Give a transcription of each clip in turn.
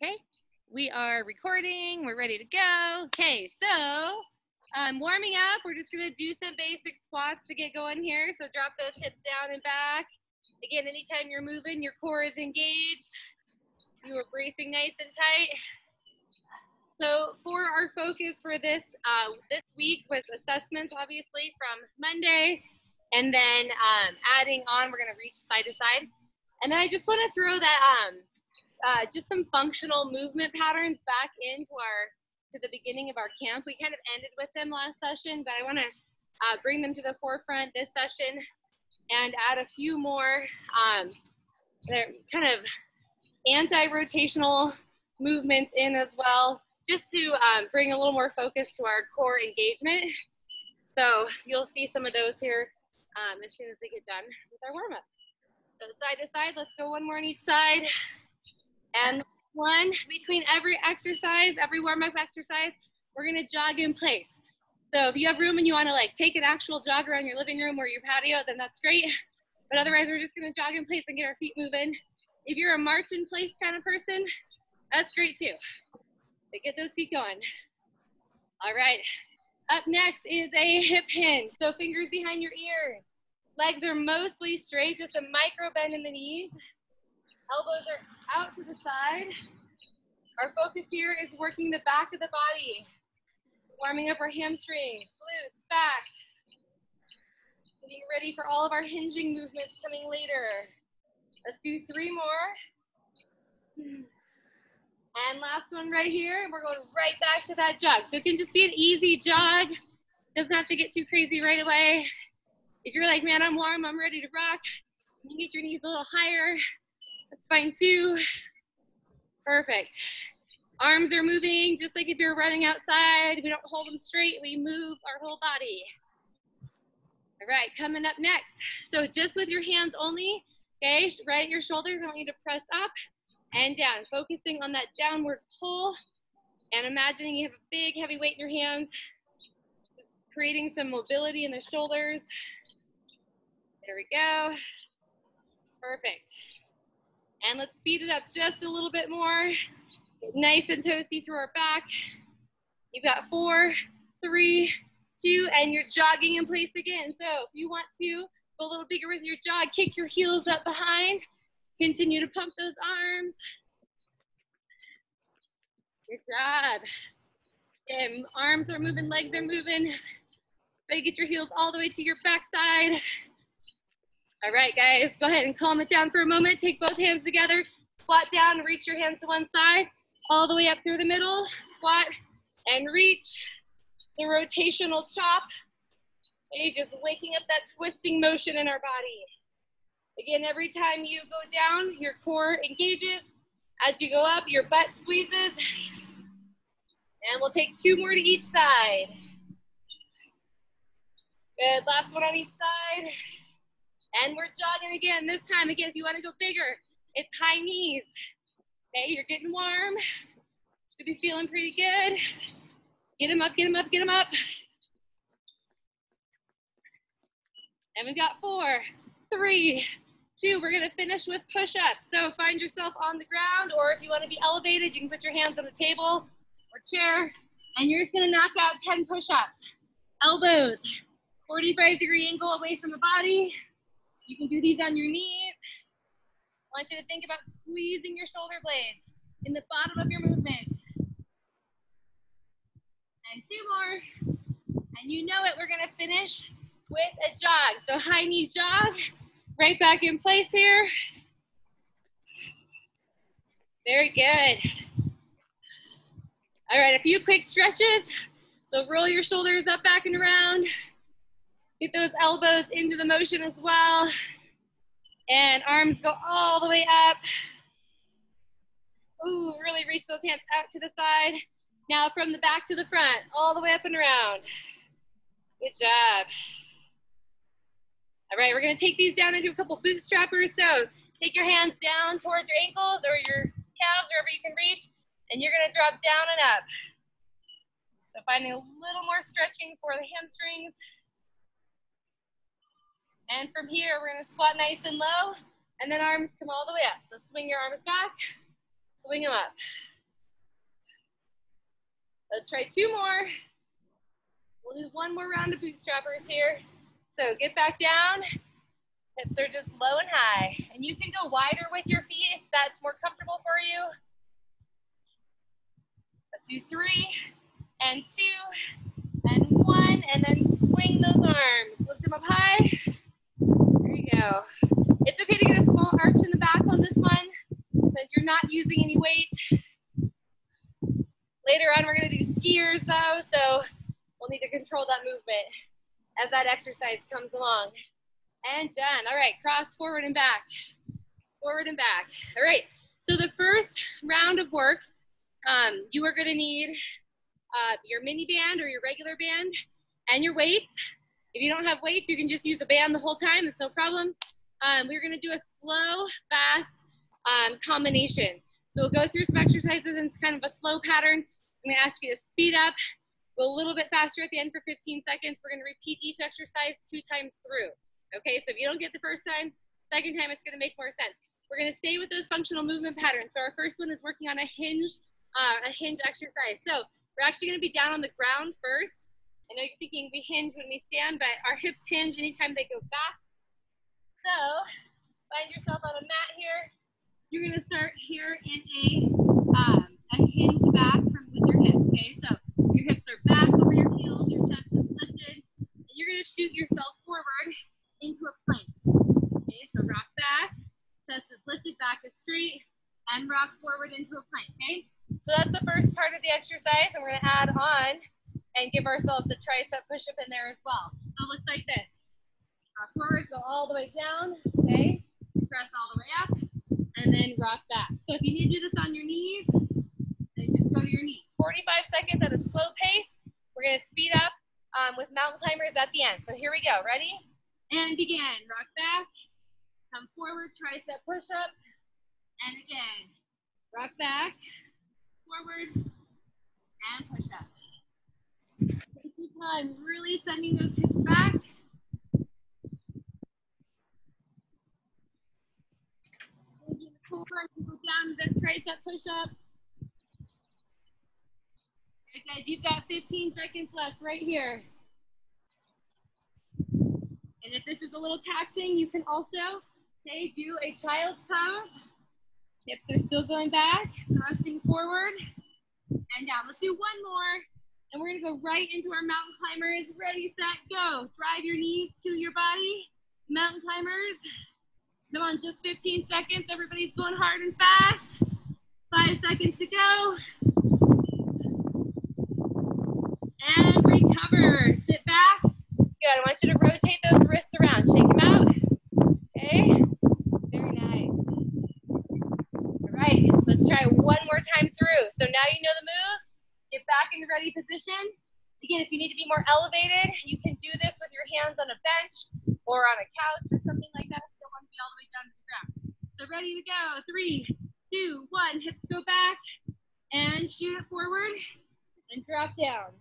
Okay, we are recording. We're ready to go. Okay, so um, warming up. We're just gonna do some basic squats to get going here. So drop those hips down and back. Again, anytime you're moving, your core is engaged. You are bracing nice and tight. So for our focus for this uh, this week was assessments, obviously from Monday, and then um, adding on, we're gonna reach side to side. And then I just want to throw that um, uh, just some functional movement patterns back into our to the beginning of our camp. We kind of ended with them last session, but I want to uh, bring them to the forefront this session and add a few more. Um, they're kind of anti-rotational movements in as well, just to um, bring a little more focus to our core engagement. So you'll see some of those here um, as soon as we get done with our warm-up. So side to side, let's go one more on each side. And one between every exercise, every warm up exercise, we're gonna jog in place. So if you have room and you wanna like take an actual jog around your living room or your patio, then that's great. But otherwise, we're just gonna jog in place and get our feet moving. If you're a march in place kind of person, that's great too. To get those feet going. All right. Up next is a hip hinge. So fingers behind your ears. Legs are mostly straight, just a micro bend in the knees. Elbows are out to the side. Our focus here is working the back of the body, warming up our hamstrings, glutes, back. Getting ready for all of our hinging movements coming later. Let's do three more. And last one right here, we're going right back to that jog. So it can just be an easy jog. Doesn't have to get too crazy right away. If you're like, man, I'm warm, I'm ready to rock, you get your knees a little higher, that's fine too. Perfect. Arms are moving just like if you're running outside. We don't hold them straight, we move our whole body. All right, coming up next. So just with your hands only, okay, right at your shoulders, I want you to press up and down, focusing on that downward pull and imagining you have a big heavy weight in your hands, just creating some mobility in the shoulders. There we go. Perfect. And let's speed it up just a little bit more. Nice and toasty through our back. You've got four, three, two, and you're jogging in place again. So if you want to go a little bigger with your jog, kick your heels up behind. Continue to pump those arms. Good job. Okay, arms are moving, legs are moving. To get your heels all the way to your backside. All right, guys, go ahead and calm it down for a moment. Take both hands together, squat down, reach your hands to one side, all the way up through the middle, squat and reach. The rotational chop. Okay, just waking up that twisting motion in our body. Again, every time you go down, your core engages. As you go up, your butt squeezes. And we'll take two more to each side. Good, last one on each side. And we're jogging again. This time, again, if you want to go bigger, it's high knees. Okay, you're getting warm. Should be feeling pretty good. Get them up, get them up, get them up. And we've got four, three, two. We're gonna finish with push-ups. So find yourself on the ground, or if you wanna be elevated, you can put your hands on the table or chair, and you're just gonna knock out 10 push-ups. Elbows, 45 degree angle away from the body. You can do these on your knees. I want you to think about squeezing your shoulder blades in the bottom of your movement. And two more. And you know it, we're gonna finish with a jog. So high knee jog, right back in place here. Very good. All right, a few quick stretches. So roll your shoulders up, back and around. Get those elbows into the motion as well. And arms go all the way up. Ooh, really reach those hands out to the side. Now from the back to the front, all the way up and around. Good job. All right, we're gonna take these down into a couple bootstrappers. So take your hands down towards your ankles or your calves, wherever you can reach, and you're gonna drop down and up. So finding a little more stretching for the hamstrings. And from here, we're gonna squat nice and low, and then arms come all the way up. So swing your arms back, Swing them up. Let's try two more. We'll do one more round of bootstrappers here. So get back down. Hips are just low and high. And you can go wider with your feet if that's more comfortable for you. Let's do three and two and one, and then swing those arms. Lift them up high. Go. It's okay to get a small arch in the back on this one, since you're not using any weight. Later on, we're gonna do skiers though, so we'll need to control that movement as that exercise comes along. And done. All right, cross forward and back. Forward and back. All right, so the first round of work, um, you are gonna need uh, your mini band or your regular band and your weights. If you don't have weights, you can just use the band the whole time, it's no problem. Um, we're gonna do a slow, fast um, combination. So we'll go through some exercises in kind of a slow pattern. I'm gonna ask you to speed up, go a little bit faster at the end for 15 seconds. We're gonna repeat each exercise two times through. Okay, so if you don't get the first time, second time it's gonna make more sense. We're gonna stay with those functional movement patterns. So our first one is working on a hinge, uh, a hinge exercise. So we're actually gonna be down on the ground first. I know you're thinking we hinge when we stand, but our hips hinge anytime they go back. So find yourself on a mat here. You're gonna start here in a, um, a hinge back from with your hips, okay? So your hips are back over your heels, your chest is lifted, and you're gonna shoot yourself forward into a plank. Okay, so rock back, chest is lifted, back is straight, and rock forward into a plank, okay? So that's the first part of the exercise, and we're gonna add on and give ourselves a tricep push-up in there as well. So it looks like this. Rock forward, go all the way down, okay? Press all the way up, and then rock back. So if you need to do this on your knees, then just go to your knees. 45 seconds at a slow pace. We're gonna speed up um, with mountain climbers at the end. So here we go, ready? And begin. Rock back, come forward, tricep push up, and again. Rock back, forward, and push up. Take time, really sending those hips back. Cobra to go down to the tricep push up. Okay, guys, you've got 15 seconds left right here. And if this is a little taxing, you can also, okay, do a child's pose. Hips are still going back, thrusting forward and down. Let's do one more. And we're gonna go right into our mountain climbers. Ready, set, go. Drive your knees to your body. Mountain climbers. Come on, just 15 seconds. Everybody's going hard and fast. Five seconds to go. And recover. Sit back. Good. I want you to rotate those wrists around. Shake them out. Okay. Very nice. All right. Let's try one more time through. So now you know the move. Back in the ready position. Again, if you need to be more elevated, you can do this with your hands on a bench or on a couch or something like that Don't want to be all the way down to the ground. So ready to go. Three, two, one. Hips go back and shoot it forward and drop down.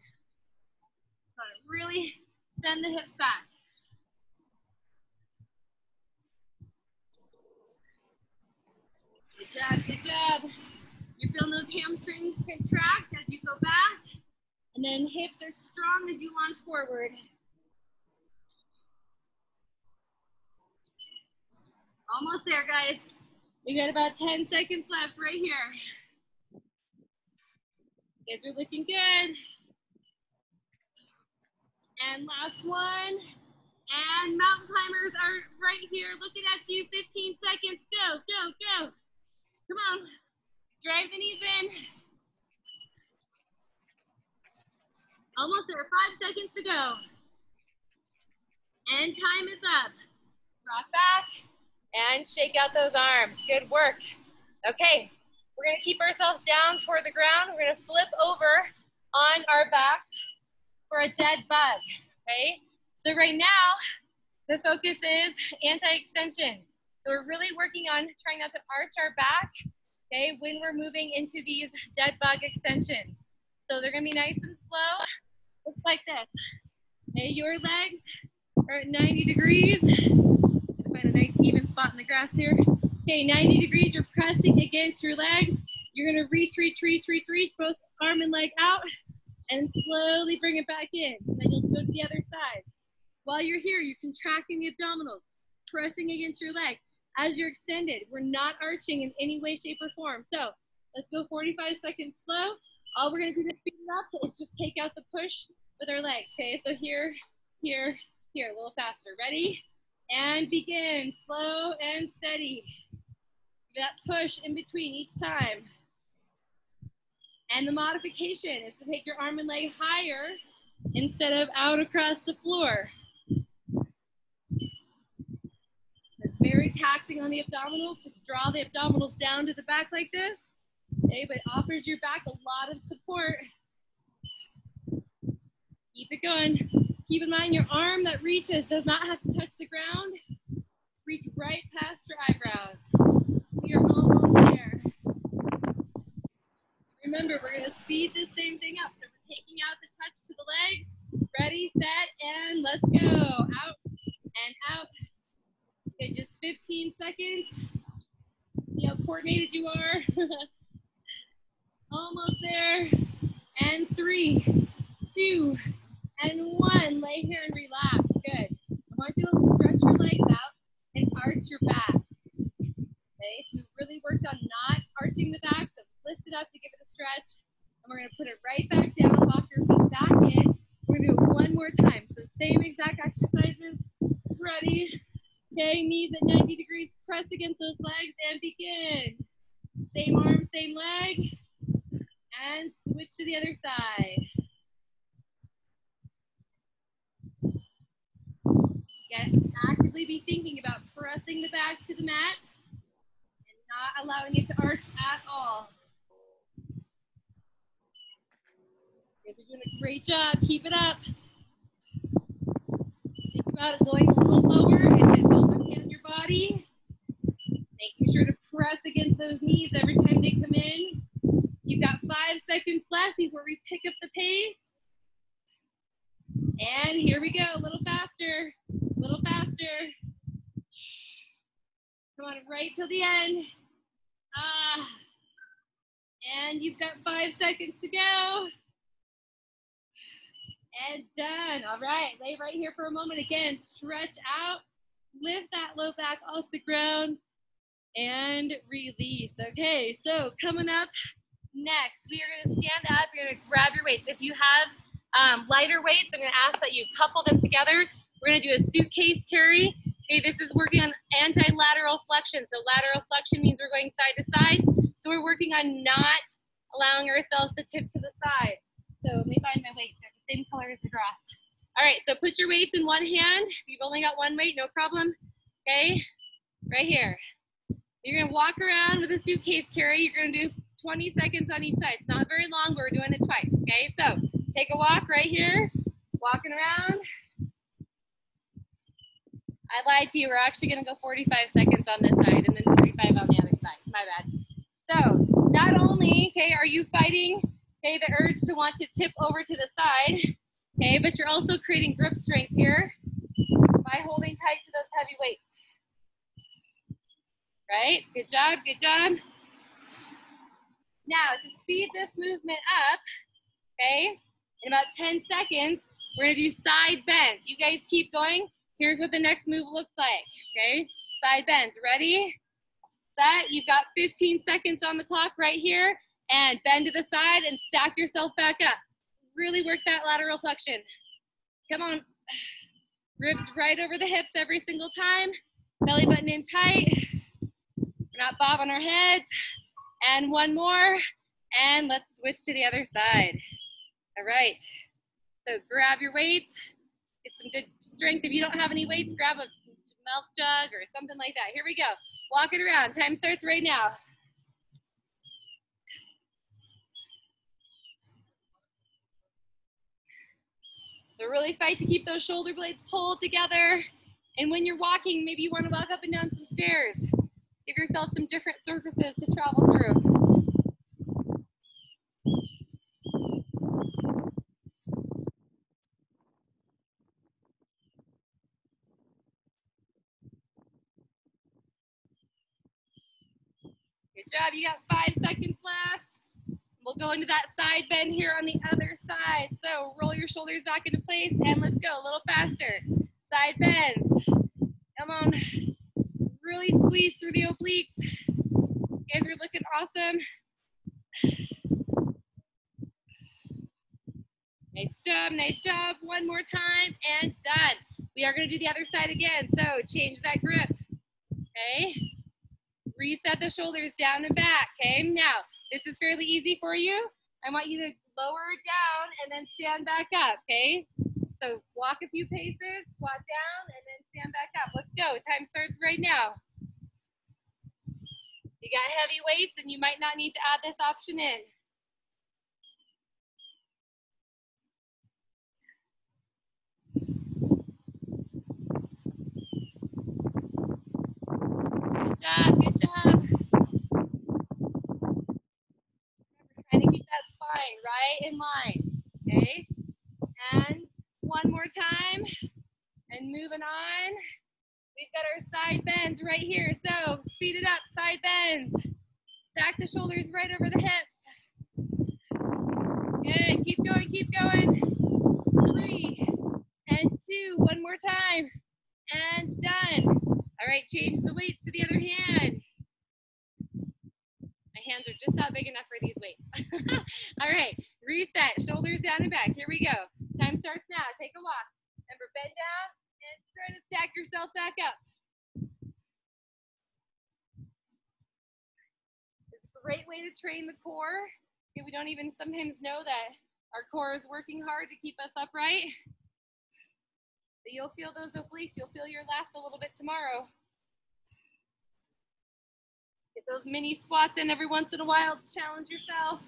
Really send the hips back. Good job, good job. You're feeling those hamstrings contract as you go back. And then hips are strong as you launch forward. Almost there, guys. We got about 10 seconds left right here. You guys are looking good. And last one. And mountain climbers are right here looking at you. 15 seconds. Go, go, go. Come on. Knees in. Almost there. Five seconds to go. And time is up. Rock back and shake out those arms. Good work. Okay, we're gonna keep ourselves down toward the ground. We're gonna flip over on our backs for a dead bug, okay? So right now, the focus is anti-extension. So we're really working on trying not to arch our back, okay, when we're moving into these dead bug extensions. So they're gonna be nice and slow, just like this. Okay, your legs are at 90 degrees. Find a nice even spot in the grass here. Okay, 90 degrees, you're pressing against your legs. You're gonna reach, reach, reach, reach, reach, both arm and leg out, and slowly bring it back in. Then you'll go to the other side. While you're here, you're contracting the abdominals, pressing against your leg. As you're extended, we're not arching in any way, shape, or form. So let's go 45 seconds slow. All we're gonna do to speed it up is just take out the push with our legs, okay? So here, here, here, a little faster. Ready? And begin, slow and steady. That push in between each time. And the modification is to take your arm and leg higher instead of out across the floor. It's very taxing on the abdominals to draw the abdominals down to the back like this. Okay, but offers your back a lot of support. Keep it going. Keep in mind your arm that reaches does not have to touch the ground. Reach right past your eyebrows. We are almost there. Remember, we're gonna speed this same thing up. So we're taking out the touch to the leg. Ready, set, and let's go. Out and out. Okay, just 15 seconds. See how coordinated you are. Almost there. And three, two, and one. Lay here and relax. Good. I want you to stretch your legs out and arch your back. Okay, we really worked on not arching the back, so lift it up to give it a stretch. And we're gonna put it right back down, walk your feet back in. We're gonna do it one more time. So same exact exercises. Ready? Okay, knees at 90 degrees, press against those legs and begin. Same arm, same leg. And switch to the other side. Yes, actively be thinking about pressing the back to the mat and not allowing it to arch at all. You guys are doing a great job. Keep it up. About going a little lower and then overhand your body. Making sure to press against those knees every time they come in. You've got five seconds left before we pick up the pace. And here we go, a little faster, a little faster. Come on, right till the end. Ah. And you've got five seconds to go. And done. All right, lay right here for a moment. Again, stretch out, lift that low back off the ground, and release. Okay, so coming up next, we are gonna stand up, you're gonna grab your weights. If you have um, lighter weights, I'm gonna ask that you couple them together. We're gonna do a suitcase carry. Okay, this is working on anti-lateral flexion. So lateral flexion means we're going side to side. So we're working on not allowing ourselves to tip to the side. So let me find my weights. Same color as the grass. All right, so put your weights in one hand. If you've only got one weight, no problem. Okay, right here. You're gonna walk around with a suitcase carry. You're gonna do 20 seconds on each side. It's not very long, but we're doing it twice. Okay, so take a walk right here, walking around. I lied to you. We're actually to go 45 seconds on this side and then 45 on the other side. My bad. So not only, okay, are you fighting, okay, the urge to want to tip over to the side, okay, but you're also creating grip strength here by holding tight to those heavy weights. Right? Good job. Good job. Now, to speed this movement up, okay, in about 10 seconds, we're gonna do side bends. You guys keep going. Here's what the next move looks like, okay? Side bends, ready? Set, you've got 15 seconds on the clock right here, and bend to the side and stack yourself back up. Really work that lateral flexion. Come on. Ribs right over the hips every single time. Belly button in tight. We're not bobbing our heads. And one more. And let's switch to the other side. All right. So grab your weights. Get some good strength. If you don't have any weights, grab a milk jug or something like that. Here we go. Walk it around. Time starts right now. So really fight to keep those shoulder blades pulled together. And when you're walking, maybe you want to walk up and down some stairs. Give yourself some different surfaces to travel through. Good job. You got five seconds left. Go into that side bend here on the other side. So roll your shoulders back into place and let's go a little faster. Side bends. Come on. Really squeeze through the obliques. You guys are looking awesome. Nice job, nice job. One more time and done. We are gonna do the other side again. So change that grip, okay? Reset the shoulders down and back, okay? Now, this is fairly easy for you. I want you to lower down and then stand back up, okay? So walk a few paces, squat down, and then stand back up. Let's go. Time starts right now. You got heavy weights and you might not need to add this option in. Good job, good job. trying spine right in line, okay? And one more time, and moving on. We've got our side bends right here, so speed it up, side bends. Stack the shoulders right over the hips. Good, keep going, keep going. Three, and two, one more time, and done. All right, change the weights to the other hand. Hands are just not big enough for these weights. All right, reset, shoulders down and back. Here we go. Time starts now. Take a walk. Remember, bend down and try to stack yourself back up. It's a great way to train the core. We don't even sometimes know that our core is working hard to keep us upright. But you'll feel those obliques, you'll feel your lats a little bit tomorrow. Get those mini squats in every once in a while challenge yourself.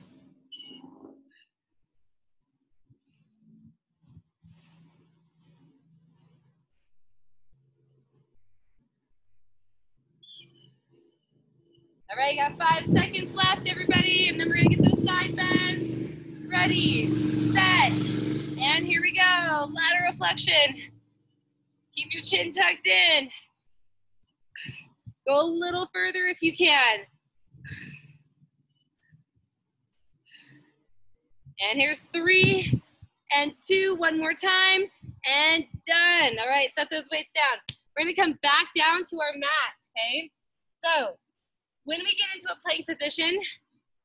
All right, you got five seconds left, everybody, and then we're gonna get those side bends. Ready, set, and here we go. Lateral flexion. Keep your chin tucked in. Go a little further if you can. And here's three and two, one more time, and done. All right, set those weights down. We're gonna come back down to our mat, okay? So, when we get into a plank position,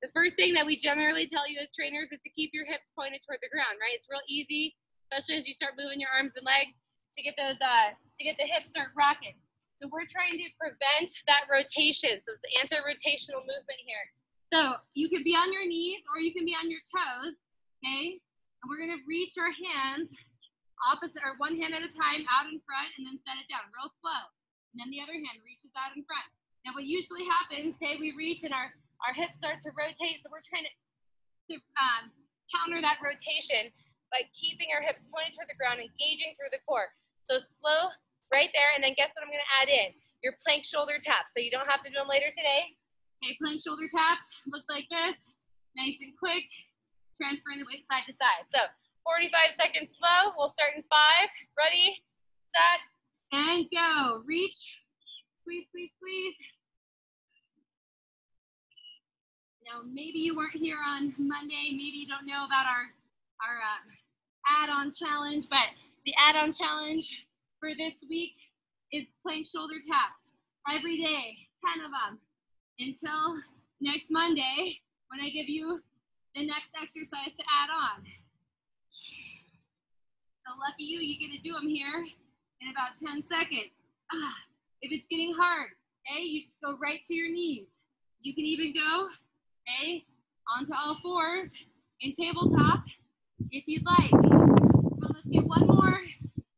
the first thing that we generally tell you as trainers is to keep your hips pointed toward the ground, right? It's real easy, especially as you start moving your arms and legs to get those uh, to get the hips start rocking. So we're trying to prevent that rotation. So it's the anti-rotational movement here. So you can be on your knees or you can be on your toes, okay? And we're gonna reach our hands opposite or one hand at a time out in front and then set it down real slow. And then the other hand reaches out in front. Now what usually happens, okay, we reach and our, our hips start to rotate. So we're trying to, to um, counter that rotation by keeping our hips pointed toward the ground, engaging through the core. So slow right there, and then guess what I'm gonna add in? Your plank shoulder taps. So you don't have to do them later today. Okay, plank shoulder taps look like this, nice and quick, transferring the weight side to side. So 45 seconds slow, we'll start in five. Ready, set, and go. Reach, squeeze, squeeze, squeeze. Now, maybe you weren't here on Monday, maybe you don't know about our, our uh, add-on challenge, but the add-on challenge for this week is plank shoulder taps every day, 10 of them, until next Monday when I give you the next exercise to add on. So lucky you, you get to do them here in about 10 seconds. Ah, if it's getting hard, okay, you just go right to your knees. You can even go, okay, onto all fours in tabletop if you'd like. Let's get one.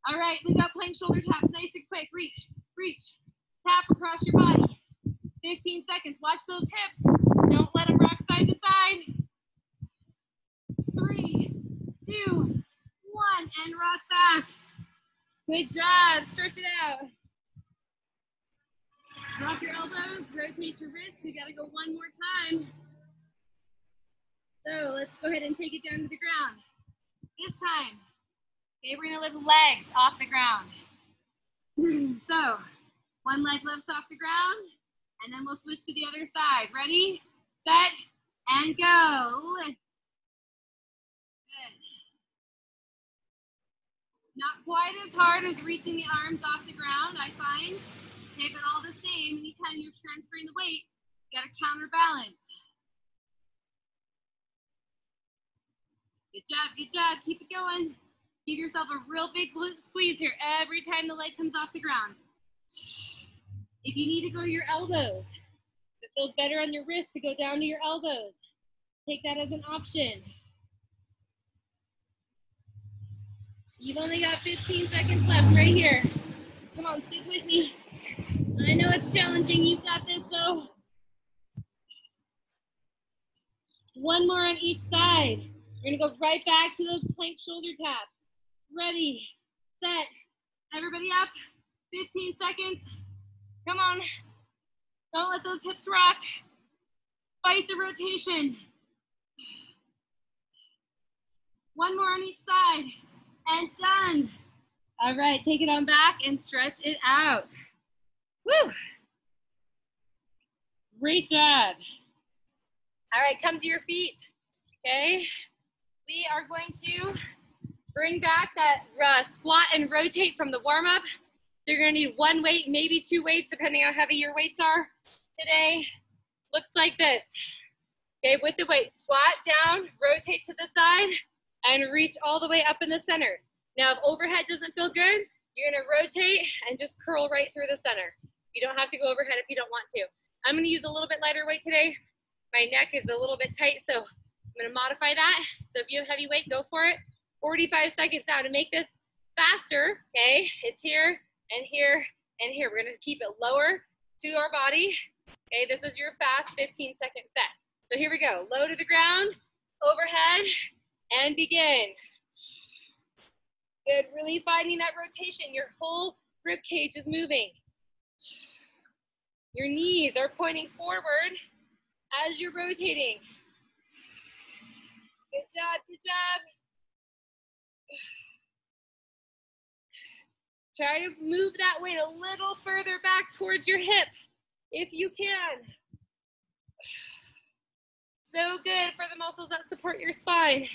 All right, we got plank shoulder taps, nice and quick. Reach, reach, tap across your body. 15 seconds. Watch those hips. Don't let them rock side to side. Three, two, one, and rock back. Good job. Stretch it out. Drop your elbows, rotate your wrists. We gotta go one more time. So let's go ahead and take it down to the ground. This time, Okay, we're gonna lift legs off the ground. so one leg lifts off the ground, and then we'll switch to the other side. Ready, set, and go. Lift. Good. Not quite as hard as reaching the arms off the ground, I find. Okay, but all the same, anytime you're transferring the weight, you gotta counterbalance. Good job, good job, keep it going. Give yourself a real big glute squeeze here every time the leg comes off the ground. If you need to go to your elbows, it feels better on your wrist to go down to your elbows. Take that as an option. You've only got 15 seconds left right here. Come on, stick with me. I know it's challenging. You've got this though. One more on each side. We're gonna go right back to those plank shoulder taps. Ready, set, everybody up. 15 seconds. Come on. Don't let those hips rock. Fight the rotation. One more on each side and done. All right, take it on back and stretch it out. Woo! Great job. All right, come to your feet, okay? We are going to bring back that uh, squat and rotate from the warm up. You're gonna need one weight, maybe two weights, depending on how heavy your weights are today. Looks like this. Okay, with the weight, squat down, rotate to the side, and reach all the way up in the center. Now, if overhead doesn't feel good, you're gonna rotate and just curl right through the center. You don't have to go overhead if you don't want to. I'm gonna use a little bit lighter weight today. My neck is a little bit tight, so I'm gonna modify that. So if you have heavy weight, go for it. 45 seconds now to make this faster, okay? It's here and here and here. We're gonna keep it lower to our body. Okay, this is your fast 15 second set. So here we go. Low to the ground, overhead, and begin. Good, really finding that rotation. Your whole rib cage is moving. Your knees are pointing forward as you're rotating. Good job, good job. Try to move that weight a little further back towards your hip if you can. So good for the muscles that support your spine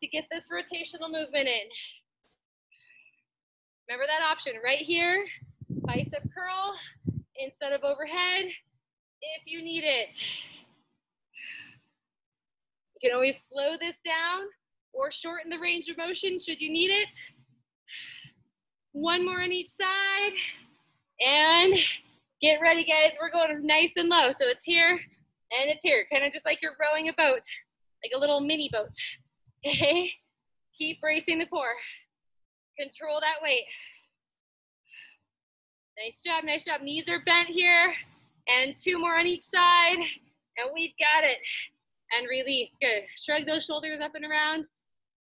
to get this rotational movement in. Remember that option right here, bicep curl instead of overhead if you need it. You can always slow this down or shorten the range of motion should you need it. One more on each side. And get ready, guys. We're going nice and low. So it's here and it's here, kind of just like you're rowing a boat, like a little mini boat. Okay? Keep bracing the core. Control that weight. Nice job, nice job. Knees are bent here. And two more on each side. And we've got it. And release, good. Shrug those shoulders up and around.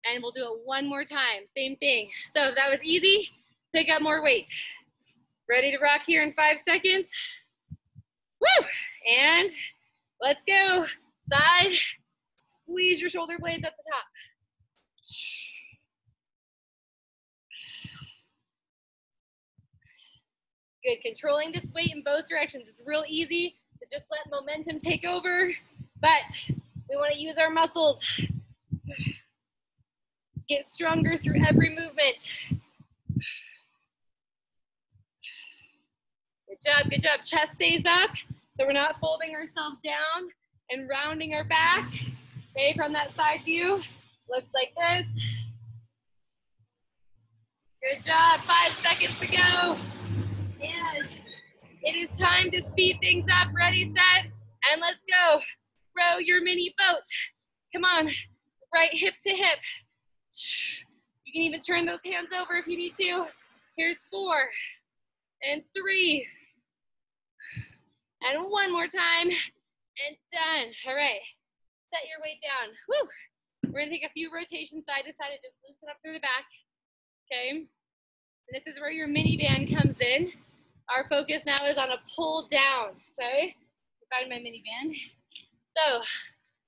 And we'll do it one more time, same thing. So if that was easy, pick up more weight. Ready to rock here in five seconds? Woo! And let's go. Side, squeeze your shoulder blades at the top. Good, controlling this weight in both directions. It's real easy to just let momentum take over, but we wanna use our muscles. Get stronger through every movement. Job, good job. Chest stays up, so we're not folding ourselves down and rounding our back. Okay, from that side view, looks like this. Good job, five seconds to go. And it is time to speed things up. Ready, set, and let's go. Row your mini boat. Come on, right hip to hip. You can even turn those hands over if you need to. Here's four and three. And one more time and done. All right, set your weight down. Woo. We're gonna take a few rotations side to side and just loosen up through the back. Okay. And this is where your mini band comes in. Our focus now is on a pull down, okay? Find my mini band. So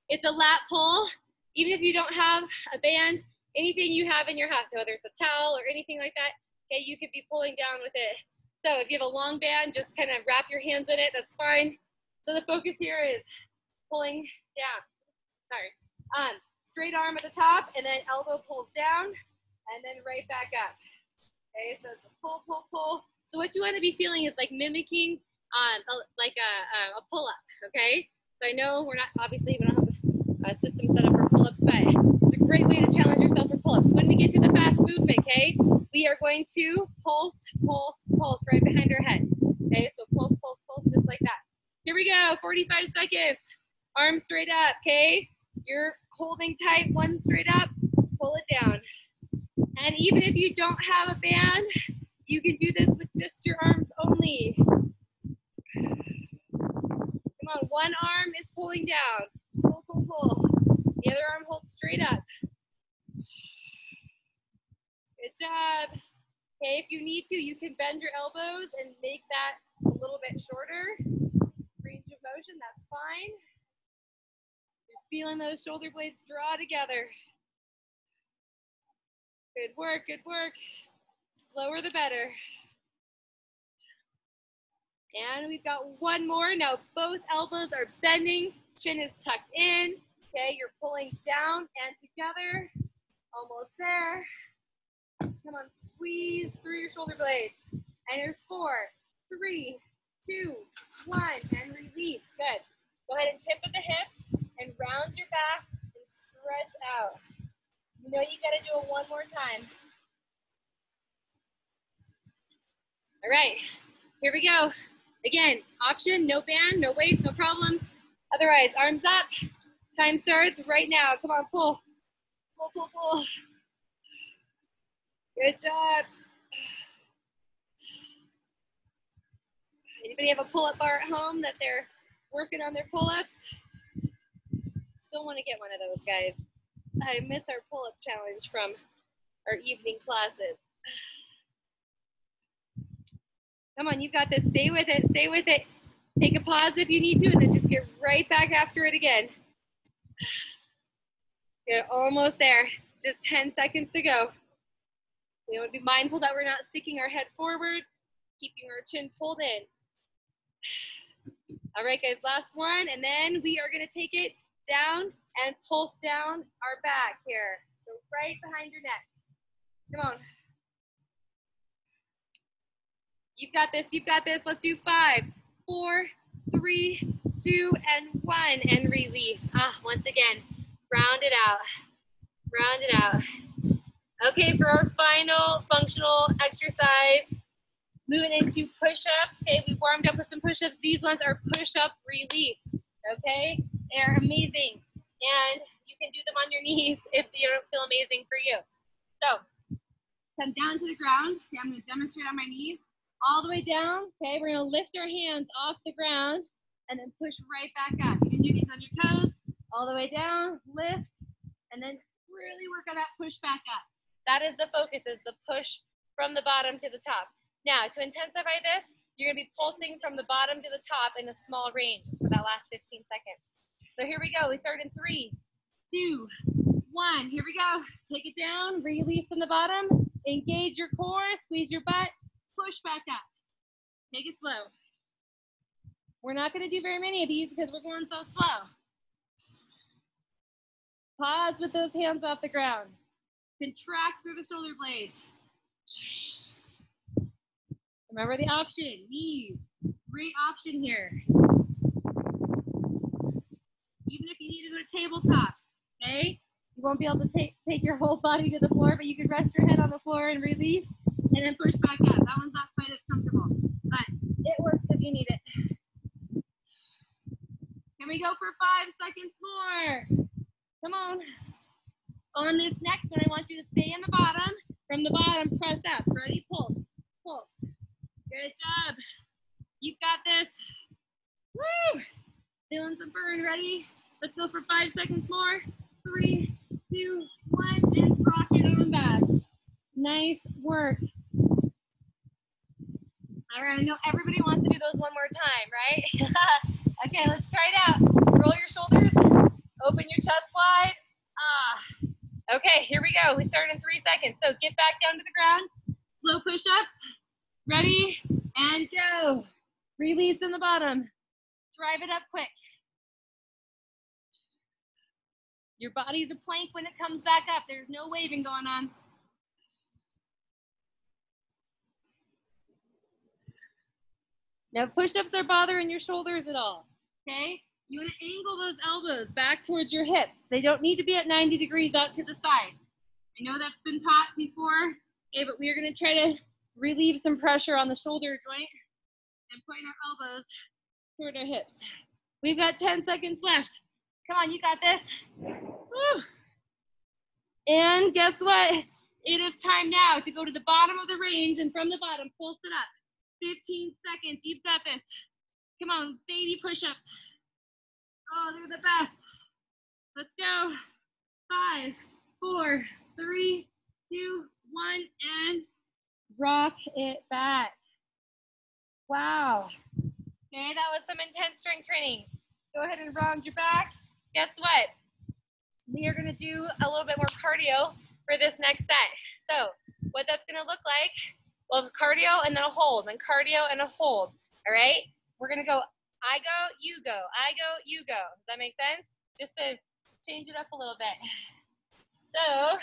it's a lat pull. Even if you don't have a band, anything you have in your house, whether it's a towel or anything like that, okay, you could be pulling down with it. So if you have a long band, just kind of wrap your hands in it, that's fine. So the focus here is pulling down. Sorry. Um, straight arm at the top, and then elbow pulls down, and then right back up. Okay, so it's a pull, pull, pull. So what you want to be feeling is like mimicking um, a, like a, a pull-up, okay? So I know we're not, obviously we don't have a system set up for pull-ups, but it's a great way to challenge yourself for pull-ups. When we get to the fast movement, okay, we are going to pulse, pulse, pulse right behind our head. Okay, so pulse, pulse, pulse, just like that. Here we go, 45 seconds. Arms straight up, okay? You're holding tight, one straight up, pull it down. And even if you don't have a band, you can do this with just your arms only. Come on, one arm is pulling down. Pull, pull, pull. The other arm holds straight up. Job. Okay, if you need to, you can bend your elbows and make that a little bit shorter. Range of motion, that's fine. You're feeling those shoulder blades draw together. Good work, good work. Slower the better. And we've got one more. Now both elbows are bending, chin is tucked in. Okay, you're pulling down and together. Almost there. Come on, squeeze through your shoulder blades. And here's four, three, two, one, and release. Good. Go ahead and tip at the hips and round your back and stretch out. You know you gotta do it one more time. All right, here we go. Again, option, no band, no weights, no problem. Otherwise, arms up. Time starts right now. Come on, pull. Pull, pull, pull. Good job. Anybody have a pull-up bar at home that they're working on their pull-ups? Still want to get one of those, guys. I miss our pull-up challenge from our evening classes. Come on, you've got this. Stay with it. Stay with it. Take a pause if you need to, and then just get right back after it again. You're almost there. Just 10 seconds to go. We want to be mindful that we're not sticking our head forward, keeping our chin pulled in. All right, guys, last one. And then we are going to take it down and pulse down our back here. So right behind your neck. Come on. You've got this, you've got this. Let's do five, four, three, two, and one, and release. Ah, once again, round it out, round it out. Okay, for our final functional exercise, moving into push-ups. Okay, we warmed up with some push-ups. These ones are push-up release. Okay, they're amazing, and you can do them on your knees if they don't feel amazing for you. So, come down to the ground. Okay, I'm going to demonstrate on my knees all the way down. Okay, we're gonna lift our hands off the ground and then push right back up. You can do these on your toes, all the way down, lift, and then really work on that push back up. That is the focus, is the push from the bottom to the top. Now, to intensify this, you're gonna be pulsing from the bottom to the top in a small range for that last 15 seconds. So here we go, we start in three, two, one. Here we go. Take it down, release from the bottom, engage your core, squeeze your butt, push back up. Take it slow. We're not gonna do very many of these because we're going so slow. Pause with those hands off the ground. Contract through the shoulder blades. Remember the option, knees. Great option here. Even if you need to go to tabletop, okay? You won't be able to take, take your whole body to the floor, but you can rest your head on the floor and release and then push back up. That one's not quite as comfortable, but it works if you need it. Can we go for five seconds more? Come on. On this next one, I want you to stay in the bottom. From the bottom, press up. Ready? Pull. Pull. Good job. You've got this. Woo! Feeling some burn. Ready? Let's go for five seconds more. Three, two, one, and rock it on back. Nice work. All right, I know everybody wants to do those one more time, right? okay, let's try it out. Roll your shoulders, open your chest wide. Ah. Okay, here we go. We start in three seconds. So get back down to the ground, slow push-ups, ready, and go. Release in the bottom. Drive it up quick. Your body's a plank when it comes back up. There's no waving going on. Now push-ups are bothering your shoulders at all, okay? You wanna angle those elbows back towards your hips. They don't need to be at 90 degrees out to the side. I know that's been taught before, okay, but we are gonna try to relieve some pressure on the shoulder joint and point our elbows toward our hips. We've got 10 seconds left. Come on, you got this. And guess what? It is time now to go to the bottom of the range and from the bottom, pulse it up. 15 seconds, you've got this. Come on, baby push-ups. Oh, they're the best. Let's go. Five, four, three, two, one, and rock it back. Wow. Okay, that was some intense strength training. Go ahead and round your back. Guess what? We are gonna do a little bit more cardio for this next set. So what that's gonna look like, well, cardio and then a hold, then cardio and a hold, all right? We're gonna go, I go, you go, I go, you go. Does that make sense? Just to change it up a little bit. So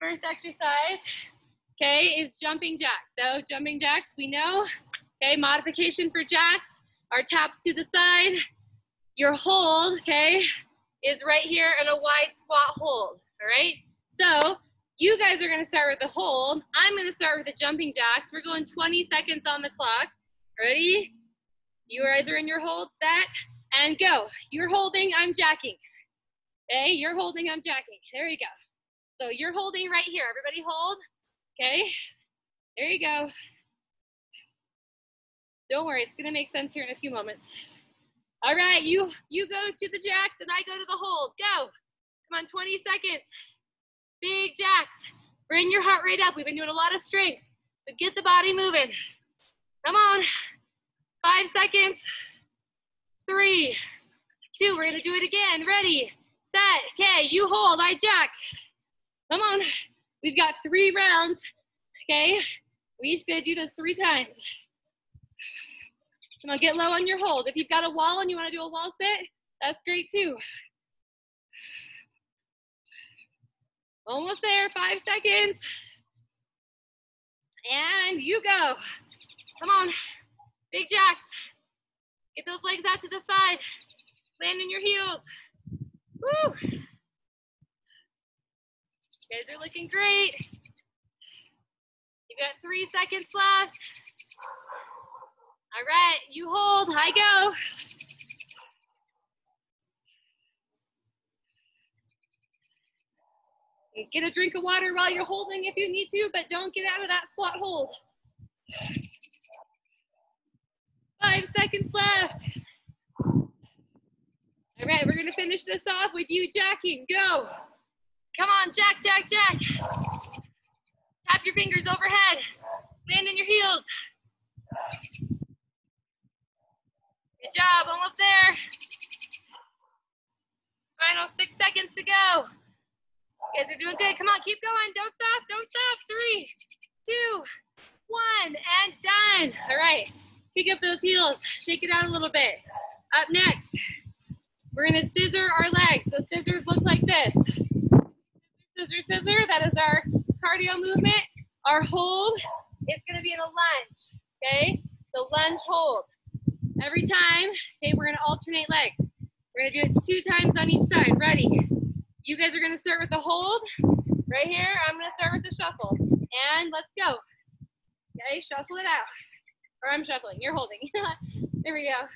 first exercise, okay, is jumping jacks. So jumping jacks, we know, okay, modification for jacks, are taps to the side, your hold, okay, is right here in a wide squat hold, all right? So you guys are gonna start with the hold. I'm gonna start with the jumping jacks. We're going 20 seconds on the clock. Ready? You are either in your hold, that, and go. You're holding, I'm jacking. Okay, you're holding, I'm jacking. There you go. So you're holding right here. Everybody hold. Okay, there you go. Don't worry, it's gonna make sense here in a few moments. All right, you, you go to the jacks and I go to the hold. Go. Come on, 20 seconds. Big jacks. Bring your heart rate up. We've been doing a lot of strength. So get the body moving. Come on. Five seconds. Three, two, we're gonna do it again. Ready, set, okay, you hold, I jack. Come on. We've got three rounds, okay? We each gonna do this three times. Come on, get low on your hold. If you've got a wall and you wanna do a wall sit, that's great too. Almost there, five seconds. And you go. Come on, big jacks. Get those legs out to the side. Land in your heels. Woo. You guys are looking great. You got three seconds left. All right, you hold, I go. Get a drink of water while you're holding if you need to, but don't get out of that squat hold. Five seconds left. All right, we're gonna finish this off with you jacking. Go. Come on, jack, jack, jack. Tap your fingers overhead. Land in your heels. Good job, almost there. Final six seconds to go. You guys are doing good. Come on, keep going. Don't stop, don't stop. Three, two, one, and done. All right, kick up those heels. Shake it out a little bit. Up next, we're gonna scissor our legs. The scissors look like this. Scissor, scissor, that is our cardio movement. Our hold is gonna be in a lunge, okay? So lunge hold. Every time, okay, we're gonna alternate legs. We're gonna do it two times on each side. Ready? You guys are gonna start with the hold right here. I'm gonna start with the shuffle. And let's go. Okay, shuffle it out. Or I'm shuffling, you're holding. there we go.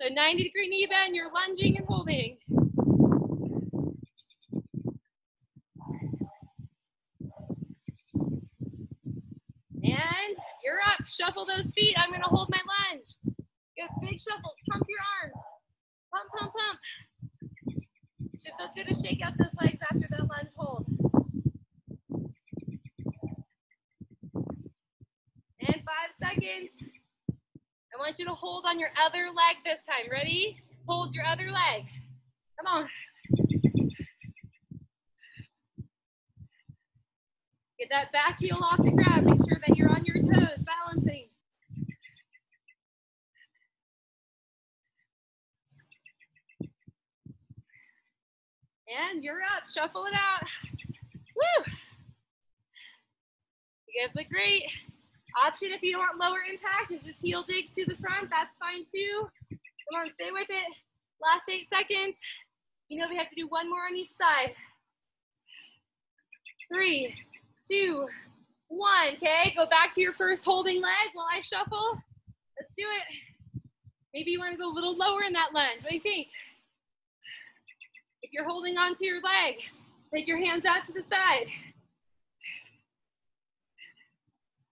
So 90 degree knee bend, you're lunging and holding. And you're up. Shuffle those feet. I'm gonna hold my lunge. Good big shuffles. Pump your arms. Pump, pump, pump. Should feel good to shake out those legs after that lunge hold. And five seconds. I want you to hold on your other leg this time. Ready? Hold your other leg. Come on. Get that back heel off the ground. Make sure that you're on your toes, balancing. And you're up. Shuffle it out. Woo! You guys look great. Option if you want lower impact is just heel digs to the front. That's fine too. Come on, stay with it. Last eight seconds. You know we have to do one more on each side. Three, two, one. Okay, go back to your first holding leg while I shuffle. Let's do it. Maybe you want to go a little lower in that lunge. What do you think? If you're holding onto your leg, take your hands out to the side.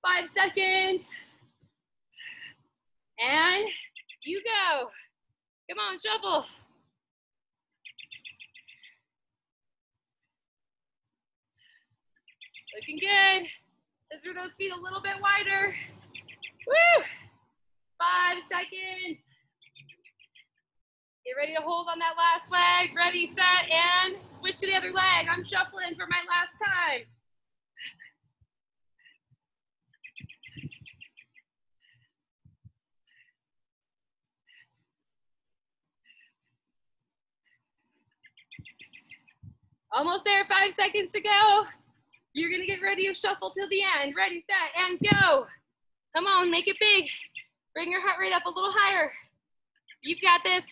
Five seconds. And you go. Come on, shuffle. Looking good. Scissor those feet a little bit wider. Woo! Five seconds. Get ready to hold on that last leg. Ready, set, and switch to the other leg. I'm shuffling for my last time. Almost there, five seconds to go. You're gonna get ready to shuffle till the end. Ready, set, and go. Come on, make it big. Bring your heart rate up a little higher. You've got this.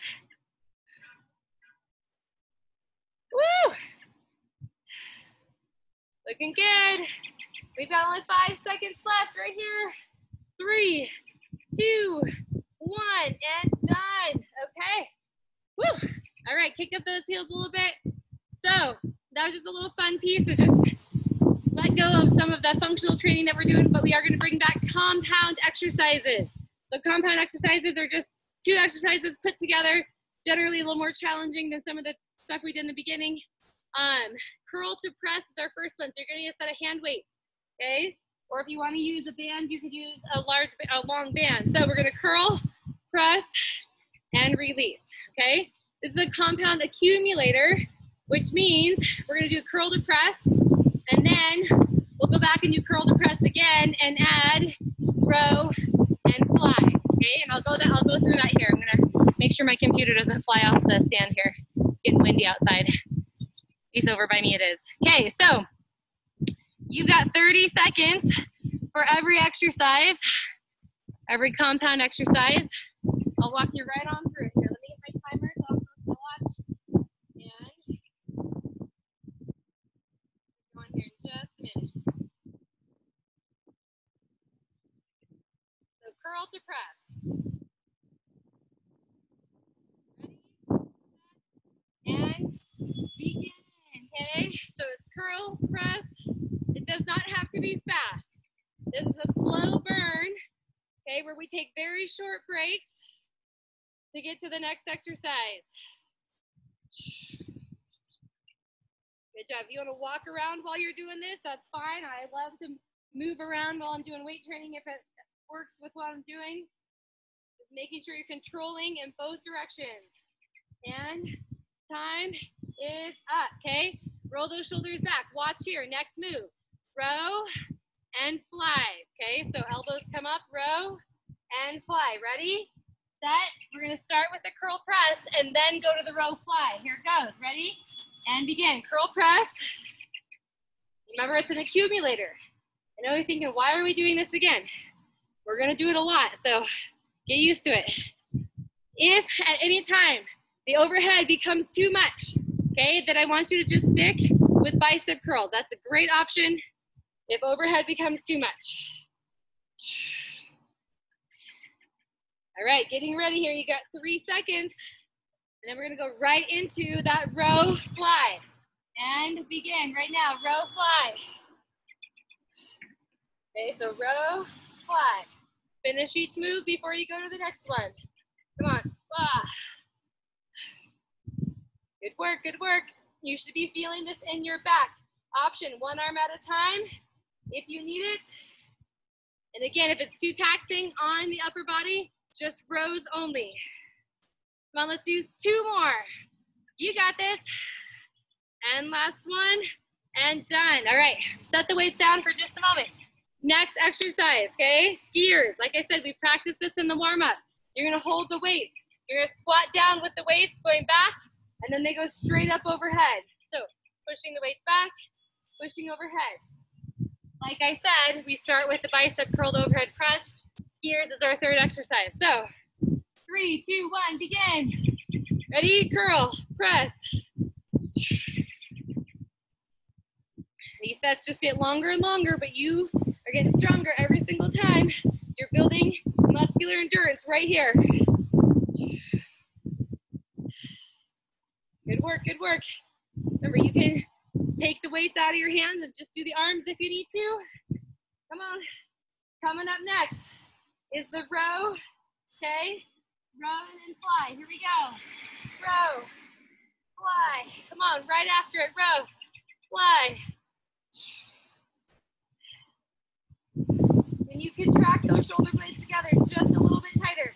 Woo! Looking good. We've got only five seconds left right here. Three, two, one, and done. Okay. Woo! All right, kick up those heels a little bit. So that was just a little fun piece to just let go of some of the functional training that we're doing, but we are gonna bring back compound exercises. So compound exercises are just two exercises put together, generally a little more challenging than some of the stuff we did in the beginning. Um, curl to press is our first one. So you're gonna get a set of hand weights, okay? Or if you wanna use a band, you could use a large, a long band. So we're gonna curl, press, and release, okay? This is a compound accumulator, which means we're gonna do curl to press, and then we'll go back and do curl to press again and add row and fly. Okay, and I'll go that I'll go through that here. I'm gonna make sure my computer doesn't fly off the stand here. It's getting windy outside. He's over by me it is. Okay, so you've got 30 seconds for every exercise, every compound exercise. I'll walk you right on through here. Let me get my timer so I'm supposed to watch. And go on here in just a minute. So curl to press. Ready? And begin. Okay, so it's curl, press. It does not have to be fast. This is a slow burn, okay, where we take very short breaks to get to the next exercise. Good job. If you want to walk around while you're doing this, that's fine. I love to move around while I'm doing weight training if it works with what I'm doing. Making sure you're controlling in both directions. And time is up, okay? Roll those shoulders back. Watch here, next move. Row and fly, okay? So elbows come up, row and fly. Ready? Set. We're gonna start with the curl press and then go to the row fly. Here it goes, ready? And begin, curl press. Remember, it's an accumulator. I know you're thinking, why are we doing this again? We're gonna do it a lot, so get used to it. If at any time the overhead becomes too much, okay, then I want you to just stick with bicep curls. That's a great option if overhead becomes too much. All right, getting ready here. You got three seconds. And then we're gonna go right into that row fly. And begin right now, row fly. Okay, so row, fly. Finish each move before you go to the next one. Come on, ah. Good work, good work. You should be feeling this in your back. Option, one arm at a time if you need it. And again, if it's too taxing on the upper body, just rows only. Come on, let's do two more. You got this. And last one, and done. All right, set the weights down for just a moment. Next exercise, okay? Skiers, like I said, we practiced this in the warm up. You're gonna hold the weights. You're gonna squat down with the weights going back, and then they go straight up overhead. So pushing the weights back, pushing overhead. like I said, we start with the bicep curled overhead press. Skiers is our third exercise. So three, two, one, begin. Ready, curl, press. These sets just get longer and longer, but you are getting stronger every single time. You're building muscular endurance right here. Good work, good work. Remember, you can take the weights out of your hands and just do the arms if you need to. Come on. Coming up next is the row, okay? Row and fly. Here we go. Row, fly. Come on, right after it. Row, fly. You track those shoulder blades together just a little bit tighter.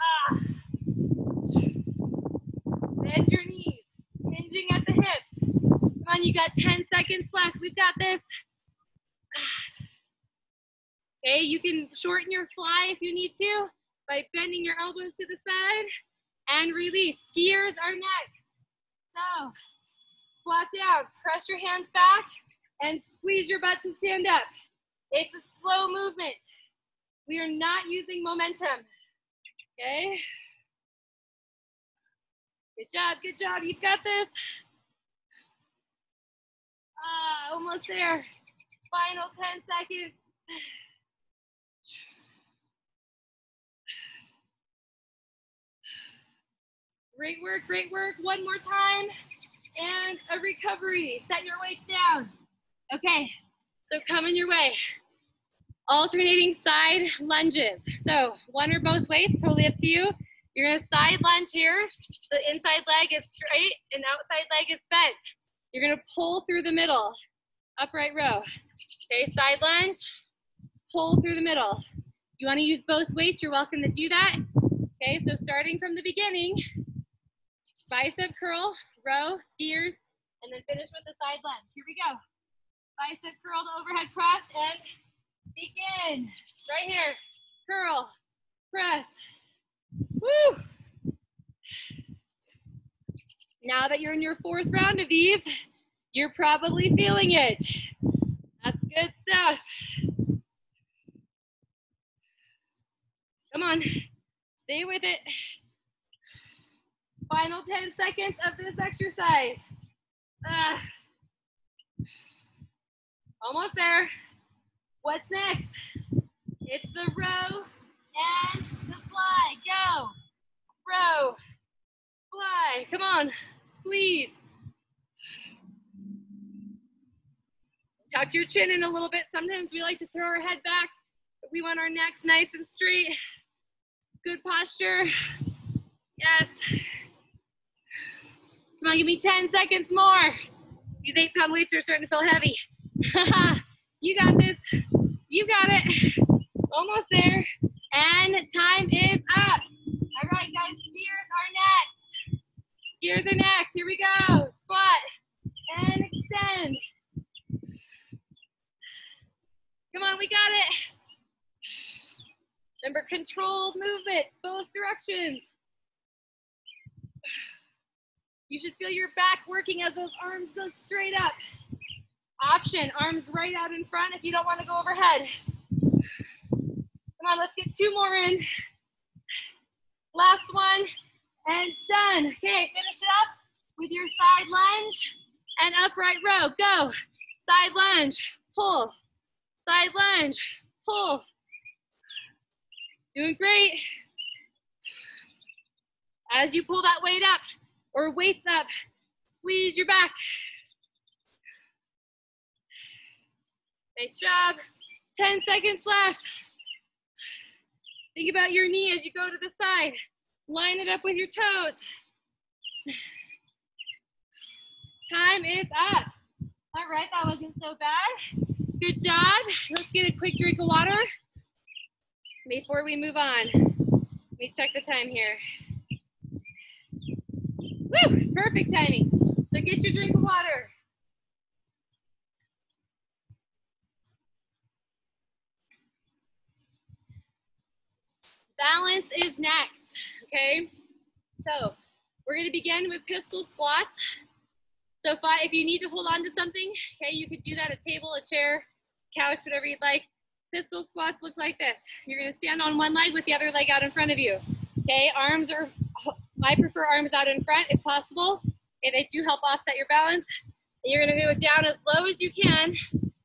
Ah. Bend your knees, hinging at the hips. Come on, you got 10 seconds left. We've got this. Okay, you can shorten your fly if you need to by bending your elbows to the side and release. Skiers are next. So, squat down, press your hands back and squeeze your butt to stand up. It's a slow movement. We are not using momentum, okay? Good job, good job, you've got this. Ah, almost there. Final 10 seconds. Great work, great work. One more time. And a recovery. Set your weights down. Okay, so coming your way. Alternating side lunges. So one or both weights, totally up to you. You're gonna side lunge here. The inside leg is straight and outside leg is bent. You're gonna pull through the middle, upright row. Okay, side lunge, pull through the middle. You wanna use both weights, you're welcome to do that. Okay, so starting from the beginning, bicep curl, row, skiers, and then finish with the side lunge. Here we go. Bicep curl to overhead press and begin. Right here, curl, press. Woo! Now that you're in your fourth round of these, you're probably feeling it. That's good stuff. Come on, stay with it. Final 10 seconds of this exercise. Almost there. What's next? It's the row and the fly. Go. Row. Fly. Come on. Squeeze. Tuck your chin in a little bit. Sometimes we like to throw our head back, but we want our necks nice and straight. Good posture. Yes. Come on, give me 10 seconds more. These eight pound weights are starting to feel heavy. you got this. You got it. Almost there. And time is up. All right, guys, skiers are next. Skiers are next. Here we go. Squat and extend. Come on, we got it. Remember, controlled movement, both directions. You should feel your back working as those arms go straight up. Option, arms right out in front if you don't want to go overhead. Come on, let's get two more in. Last one, and done. Okay, finish it up with your side lunge and upright row. Go. Side lunge, pull. Side lunge, pull. Doing great. As you pull that weight up, or weights up. Squeeze your back. Nice job. 10 seconds left. Think about your knee as you go to the side. Line it up with your toes. Time is up. All right, that wasn't so bad. Good job. Let's get a quick drink of water before we move on. Let me check the time here. Woo, perfect timing. So get your drink of water. Balance is next, okay? So we're gonna begin with pistol squats. So if, I, if you need to hold on to something, okay, you could do that, a table, a chair, couch, whatever you'd like. Pistol squats look like this. You're gonna stand on one leg with the other leg out in front of you. Okay, arms are, I prefer arms out in front if possible. Okay, they do help offset your balance. And you're gonna go down as low as you can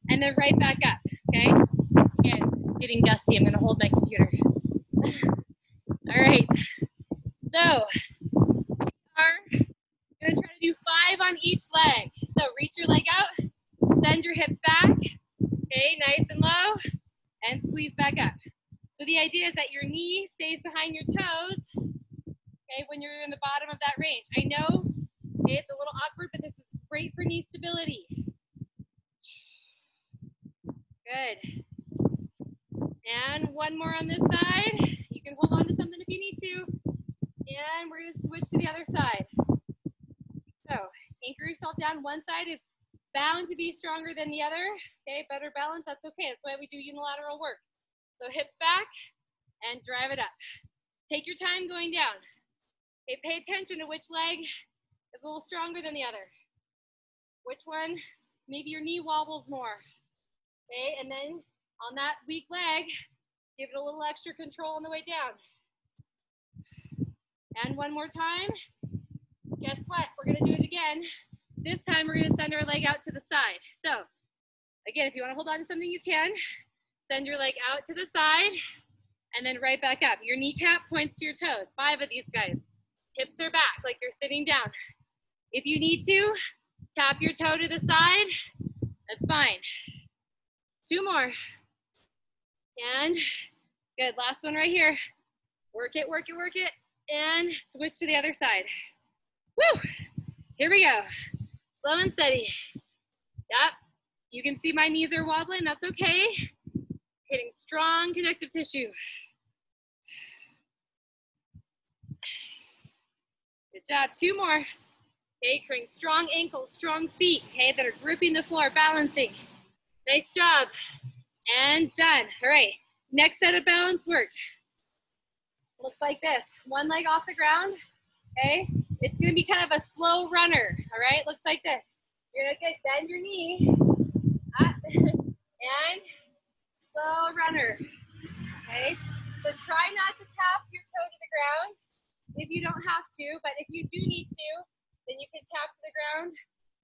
and then right back up, okay? Again, getting dusty, I'm gonna hold my computer. All right, so we are gonna try to do five on each leg. So reach your leg out, send your hips back, okay, nice and low, and squeeze back up. So the idea is that your knee stays behind your toes, okay, when you're in the bottom of that range. I know okay, it's a little awkward, but this is great for knee stability. Good. And one more on this side. You can hold on to something if you need to. And we're gonna switch to the other side. So anchor yourself down. One side is bound to be stronger than the other. Okay, better balance, that's okay. That's why we do unilateral work. So hips back and drive it up. Take your time going down. Okay, pay attention to which leg is a little stronger than the other. Which one, maybe your knee wobbles more. Okay, and then on that weak leg, give it a little extra control on the way down. And one more time. Guess what? We're gonna do it again. This time we're gonna send our leg out to the side. So again, if you wanna hold on to something, you can. Send your leg out to the side and then right back up. Your kneecap points to your toes. Five of these guys. Hips are back like you're sitting down. If you need to, tap your toe to the side. That's fine. Two more. And good, last one right here. Work it, work it, work it, and switch to the other side. Woo! Here we go. Slow and steady. Yep. You can see my knees are wobbling, that's okay. Hitting strong connective tissue. Good job, two more. Creating strong ankles, strong feet, okay, that are gripping the floor, balancing. Nice job. And done. All right, next set of balance work. Looks like this. One leg off the ground, okay? It's gonna be kind of a slow runner, all right? Looks like this. You're gonna bend your knee, ah, and slow runner, okay? So try not to tap your toe to the ground if you don't have to, but if you do need to, then you can tap to the ground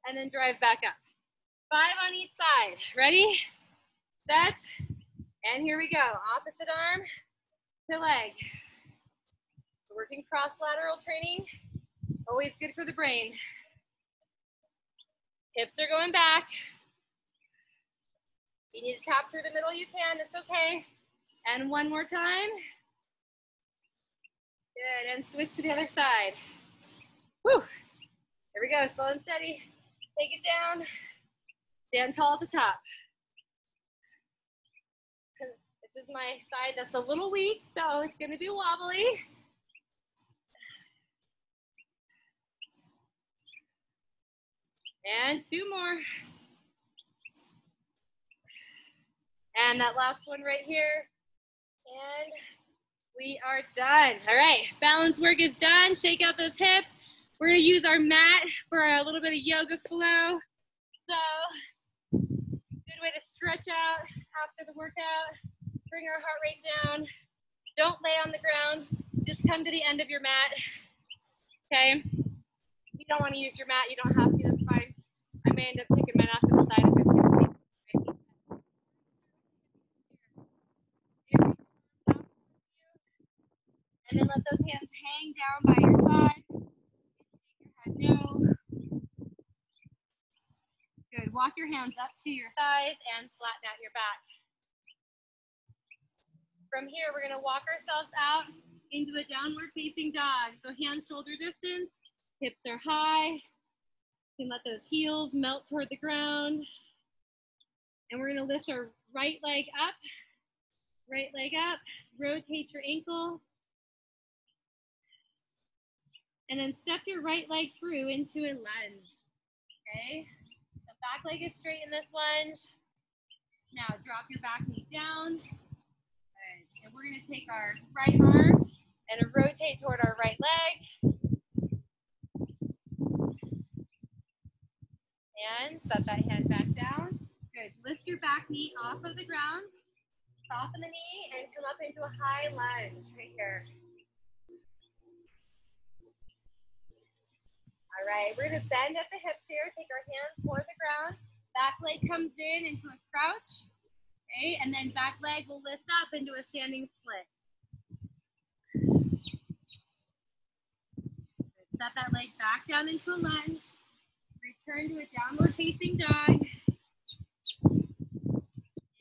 and then drive back up. Five on each side. Ready? Set. And here we go. Opposite arm to leg. Working cross lateral training. Always good for the brain. Hips are going back. You need to tap through the middle, you can. It's okay. And one more time. Good. And switch to the other side. Woo. Here we go. Slow and steady. Take it down. Stand tall at the top. Is my side that's a little weak, so it's gonna be wobbly. And two more. And that last one right here. And we are done. All right, balance work is done. Shake out those hips. We're gonna use our mat for a little bit of yoga flow. So good way to stretch out after the workout, bring our heart rate down. Don't lay on the ground, just come to the end of your mat. Okay? If you don't want to use your mat, you don't have to, that's fine. I may end up taking mine off to the side it's and then let those hands hang down by your side. Your head no. Good. Walk your hands up to your thighs and flatten out your back. From here, we're to walk ourselves out into a downward facing dog. So hands shoulder distance, hips are high. You can let those heels melt toward the ground. And we're to lift our right leg up, right leg up, rotate your ankle. And then step your right leg through into a lunge, okay? The back leg is straight in this lunge. Now drop your back knee down. And we're gonna take our right arm and rotate toward our right leg. And set that hand back down. Good. Lift your back knee off of the ground. Soften the knee and come up into a high lunge right here. All right, we're gonna bend at the hips here. Take our hands toward the ground. Back leg comes in into a crouch. Okay, and then back leg will lift up into a standing split. Set that leg back down into a lunge. Return to a downward facing dog.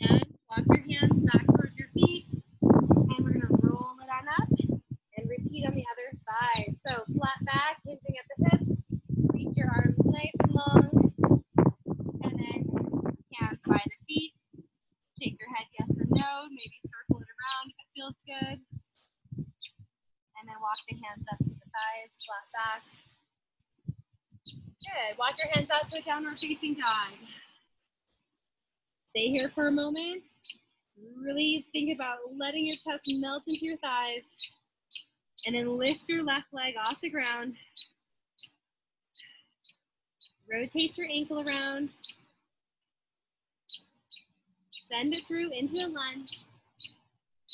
And walk your hands back towards your feet. And we're gonna roll it on up and repeat on the other side. So flat back, hinging at the hips. Reach your arms nice and long. And then hands by the feet. Maybe circle it around if it feels good. And then walk the hands up to the thighs, flat back. Good. Walk your hands out to a downward facing dog. Stay here for a moment. Really think about letting your chest melt into your thighs. And then lift your left leg off the ground. Rotate your ankle around. Send it through into a lunge.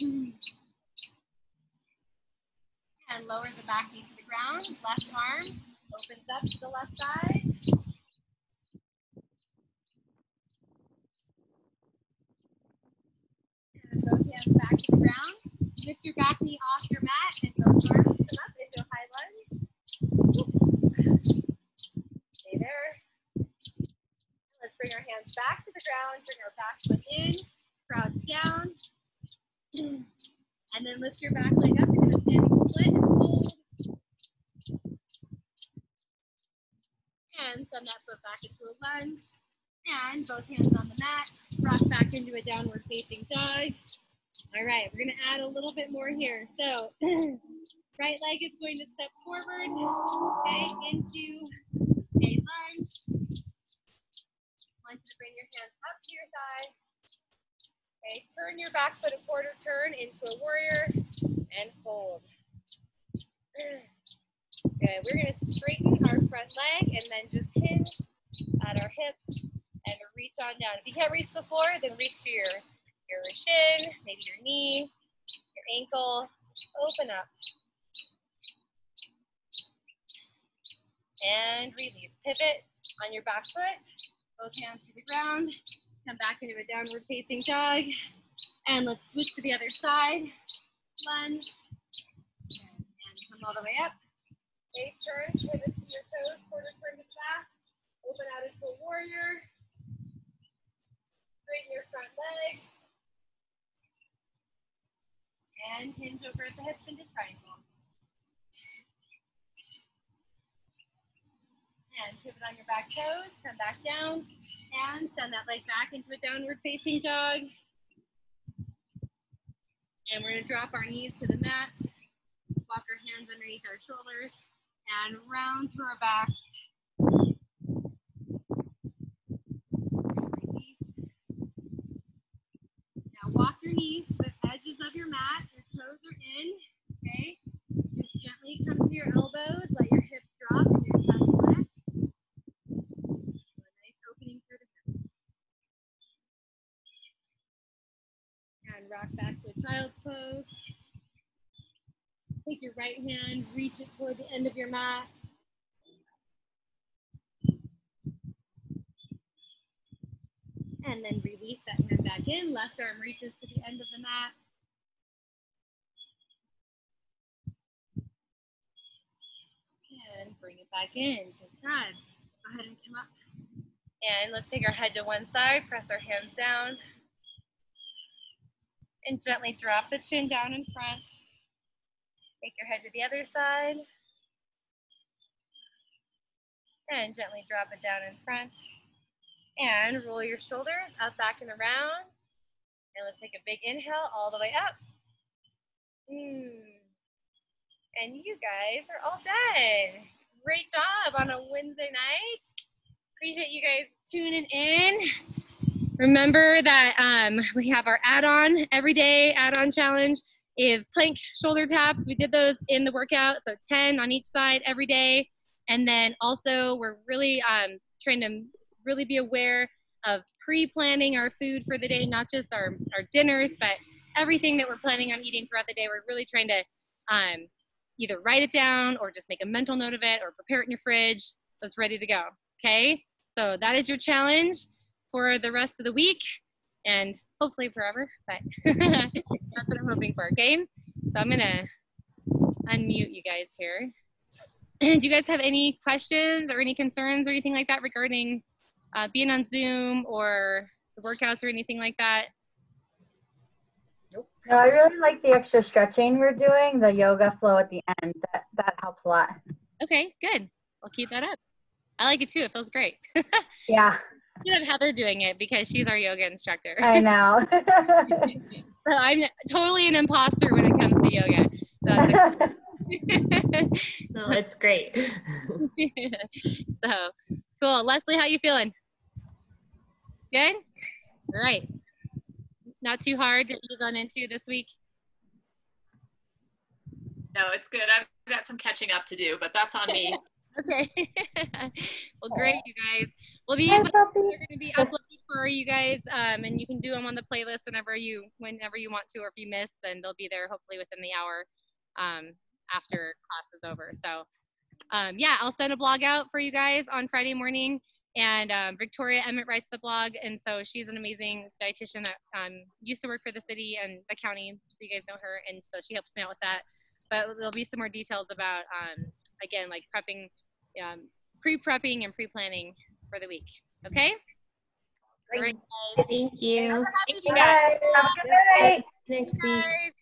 And lower the back knee to the ground. Left arm opens up to the left side. And both hands back to the ground. Lift your back knee off your mat and both arms come up into a high lunge. Stay there. Let's bring our hands back to the ground. Bring our back foot in. Crouch down. And then lift your back leg up into a standing split and hold. And send that foot back into a lunge. And both hands on the mat. Rock back into a downward facing dog. All right, we're gonna add a little bit more here. So right leg is going to step forward, okay, into a lunge. Want you to bring your hands up to your thigh. Okay, turn your back foot a quarter turn into a warrior and hold. Good, we're gonna straighten our front leg and then just hinge at our hips and reach on down. If you can't reach the floor, then reach to your, your shin, maybe your knee, your ankle. Open up. And release. Pivot on your back foot. Both hands to the ground. Come back into a downward facing dog. And let's switch to the other side. Lunge. And come all the way up. Okay, turn, pivot to your toes, quarter turn to the back. Open out into a warrior. Straighten your front leg. And hinge over at the hips into triangle. And pivot on your back toes, come back down, and send that leg back into a downward facing dog. And we're gonna drop our knees to the mat, walk our hands underneath our shoulders, and round through our back. Now walk your knees to the edges of your mat. Your toes are in, okay? Just gently come to your elbows, let your hips drop and your chest lift. A nice opening through the hips. And rock back to a child's pose. Take your right hand, reach it toward the end of your mat. And then release that hand back in. Left arm reaches to the end of the mat. And bring it back in. Good job. Go ahead and come up. And let's take our head to one side, press our hands down. And gently drop the chin down in front. Take your head to the other side. And gently drop it down in front. And roll your shoulders up, back, and around. And let's take a big inhale all the way up. Mm. And you guys are all done. Great job on a Wednesday night. Appreciate you guys tuning in. Remember that um, we have our add-on every day add-on challenge is plank shoulder taps. We did those in the workout, so 10 on each side every day. And then also we're really um, trying to really be aware of pre-planning our food for the day, not just our, our dinners, but everything that we're planning on eating throughout the day. We're really trying to um, either write it down or just make a mental note of it or prepare it in your fridge so it's ready to go. Okay, so that is your challenge for the rest of the week and hopefully forever, but that's what I'm hoping for. Okay, so I'm gonna unmute you guys here. Do you guys have any questions or any concerns or anything like that regarding uh, being on Zoom or the workouts or anything like that? No, I really like the extra stretching we're doing, the yoga flow at the end. That that helps a lot. Okay, good. I'll keep that up. I like it too. It feels great. Yeah, Should have Heather doing it because she's our yoga instructor. I know. So I'm totally an imposter when it comes to yoga. That's No, it's great. so cool. Leslie, how you feeling? Good? All right. Not too hard to ease on into this week. No, it's good. I've got some catching up to do, but that's on me. Okay. well, great, you guys. Well, these Hi, are going to be uploaded for you guys, um, and you can do them on the playlist whenever you whenever you want to, or if you miss, then they'll be there hopefully within the hour um, after class is over. So, um, yeah, I'll send a blog out for you guys on Friday morning. And um, Victoria Emmett writes the blog, and so she's an amazing dietitian that um, used to work for the city and the county, so you guys know her, and so she helps me out with that. But there'll be some more details about, um, again, like prepping, um, pre-prepping and pre-planning for the week. Okay. All right, guys. Thank you. Happy Bye. Have a good night. Next week. guys.